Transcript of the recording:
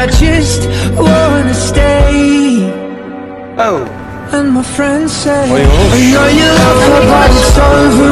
I just wanna stay Oh. And my friends say you. I know you love her but it's over,